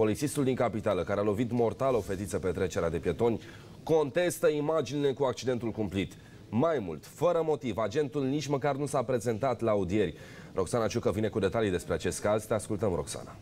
Polițistul din capitală, care a lovit mortal o fetiță pe trecerea de pietoni, contestă imaginile cu accidentul cumplit. Mai mult, fără motiv, agentul nici măcar nu s-a prezentat la audieri. Roxana Ciucă vine cu detalii despre acest caz. Te ascultăm, Roxana.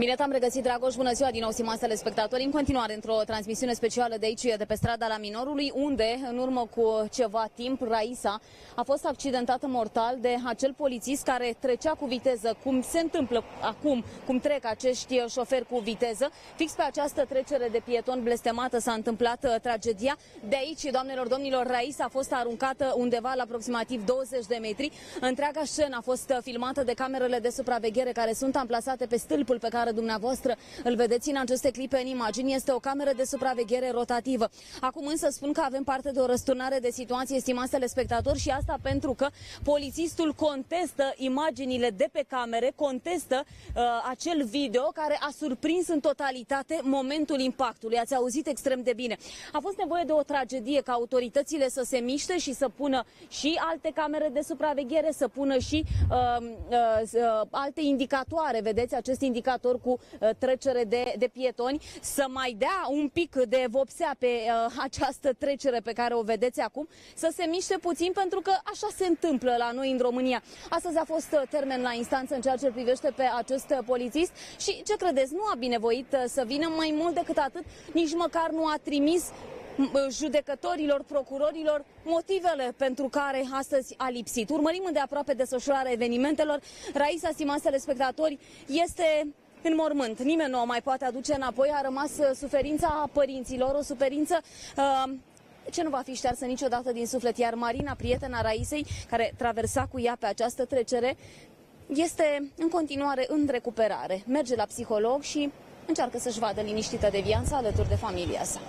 Bine te-am regăsit, Dragoș, bună ziua din nou, stimați telespectatori. În continuare, într-o transmisiune specială de aici, de pe strada la Minorului, unde, în urmă cu ceva timp, Raisa a fost accidentată mortal de acel polițist care trecea cu viteză, cum se întâmplă acum, cum trec acești șoferi cu viteză. Fix pe această trecere de pieton blestemată s-a întâmplat uh, tragedia. De aici, doamnelor, domnilor, Raisa a fost aruncată undeva la aproximativ 20 de metri. Întreaga scenă a fost uh, filmată de camerele de supraveghere care sunt amplasate pe stâlpul pe care care dumneavoastră îl vedeți în aceste clipe în imagini, este o cameră de supraveghere rotativă. Acum însă spun că avem parte de o răsturnare de situație, estimați telespectatori, și asta pentru că polițistul contestă imaginile de pe camere, contestă uh, acel video care a surprins în totalitate momentul impactului. Ați auzit extrem de bine. A fost nevoie de o tragedie ca autoritățile să se miște și să pună și alte camere de supraveghere, să pună și uh, uh, uh, alte indicatoare. Vedeți acest indicator cu uh, trecere de, de pietoni, să mai dea un pic de vopsea pe uh, această trecere pe care o vedeți acum, să se miște puțin pentru că așa se întâmplă la noi în România. Astăzi a fost uh, termen la instanță în ceea ce privește pe acest polițist și ce credeți, nu a binevoit să vină mai mult decât atât, nici măcar nu a trimis judecătorilor, procurorilor, motivele pentru care astăzi a lipsit. Urmărim îndeaproape desfășurarea evenimentelor. Raisa, stimați telespectatori, este în mormânt. Nimeni nu o mai poate aduce înapoi. A rămas uh, suferința părinților, o suferință uh, ce nu va fi ștearsă niciodată din suflet. Iar Marina, prietena Raisei, care traversa cu ea pe această trecere, este în continuare în recuperare. Merge la psiholog și încearcă să-și vadă liniștită de viață alături de familia sa.